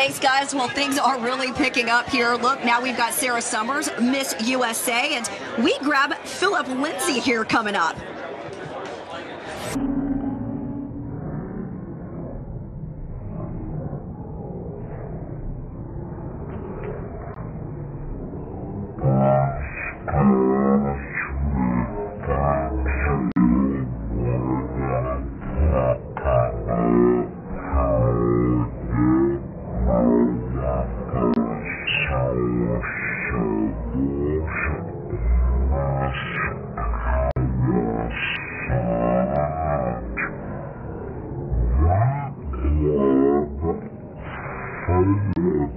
Thanks, guys. Well, things are really picking up here. Look, now we've got Sarah Summers, Miss USA, and we grab Philip Lindsay here coming up. Hallelujah.